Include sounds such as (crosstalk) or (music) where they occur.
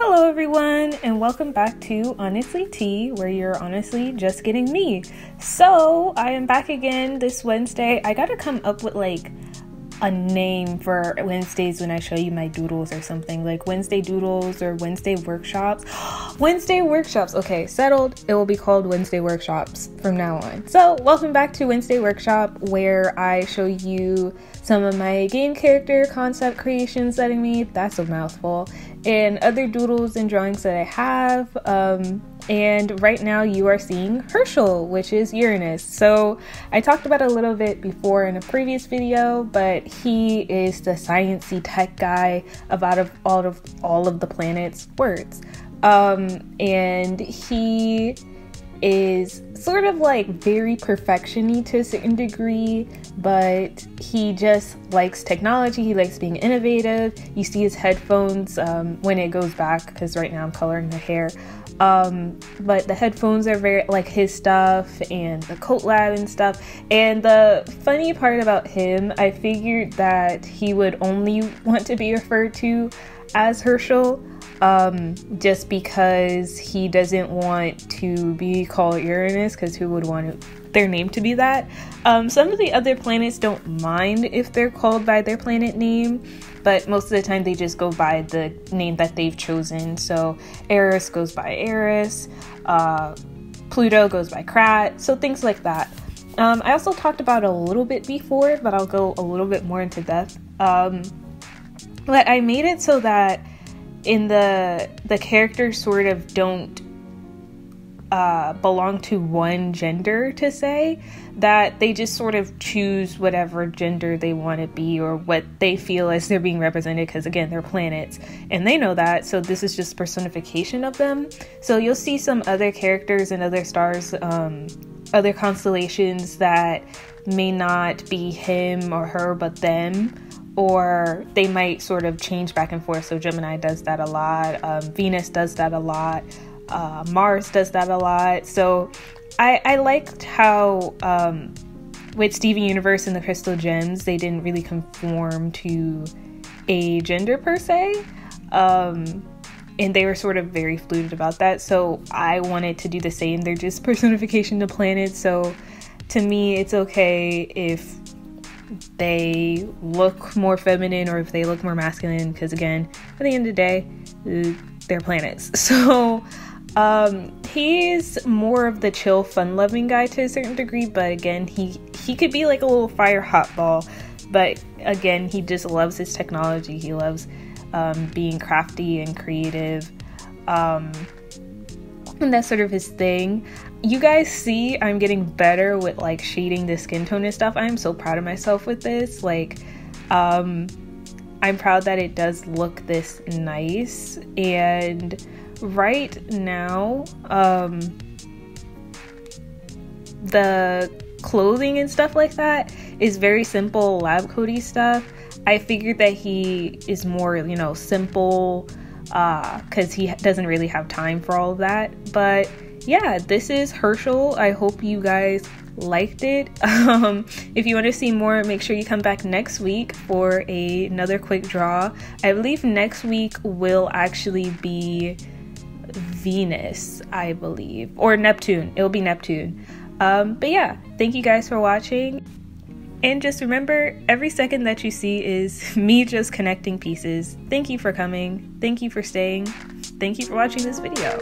Hello, everyone, and welcome back to Honestly Tea, where you're honestly just getting me. So, I am back again this Wednesday. I gotta come up with like a name for Wednesdays when I show you my doodles or something like Wednesday doodles or Wednesday workshops. (gasps) Wednesday workshops. Okay, settled. It will be called Wednesday workshops from now on. So, welcome back to Wednesday workshop where I show you some of my game character concept creations that I made. That's a mouthful. And other doodles and drawings that I have. Um, and right now you are seeing Herschel, which is Uranus. So I talked about a little bit before in a previous video, but he is the sciencey tech guy about of all of all of the planet's words. Um, and he is sort of like very perfectiony to a certain degree, but he just likes technology. He likes being innovative. You see his headphones um, when it goes back because right now I'm coloring the hair. Um, but the headphones are very like his stuff and the coat lab and stuff. And the funny part about him, I figured that he would only (laughs) want to be referred to as Herschel um, just because he doesn't want to be called Uranus because who would want their name to be that? Um, some of the other planets don't mind if they're called by their planet name but most of the time they just go by the name that they've chosen. So Eris goes by Eris, uh, Pluto goes by Krat, so things like that. Um, I also talked about a little bit before, but I'll go a little bit more into depth. Um, but I made it so that in the the characters sort of don't uh, belong to one gender to say that they just sort of choose whatever gender they want to be or what they feel as they're being represented because again they're planets and they know that so this is just personification of them. So you'll see some other characters and other stars um, other constellations that may not be him or her but them or they might sort of change back and forth. So gemini does that a lot um, venus does that a lot uh, Mars does that a lot. So I, I liked how um, with Steven Universe and the Crystal Gems, they didn't really conform to a gender per se. Um, and they were sort of very fluid about that. So I wanted to do the same. They're just (laughs) personification to planets. So to me, it's okay if they look more feminine or if they look more masculine. Because again, at the end of the day, they're planets. (laughs) So um, he's more of the chill, fun-loving guy to a certain degree, but again, he he could be like a little fire hot ball. But again, he just loves his technology. He loves um, being crafty and creative. Um, and that's sort of his thing. You guys see I'm getting better with like shading the skin tone and stuff. I am so proud of myself with this. Like, um, I'm proud that it does look this nice and right now, um, the clothing and stuff like that is very simple lab coaty stuff. I figured that he is more, you know, simple because uh, he doesn't really have time for all of that. But yeah, this is Herschel. I hope you guys liked it. (laughs) Um, if you want to see more, make sure you come back next week for a, another quick draw. I believe next week will actually be Venus, I believe, or Neptune. It'll be Neptune. Um, but yeah, thank you guys for watching. And just remember, every second that you see is (laughs) me just connecting pieces. Thank you for coming. Thank you for staying. Thank you for watching this video.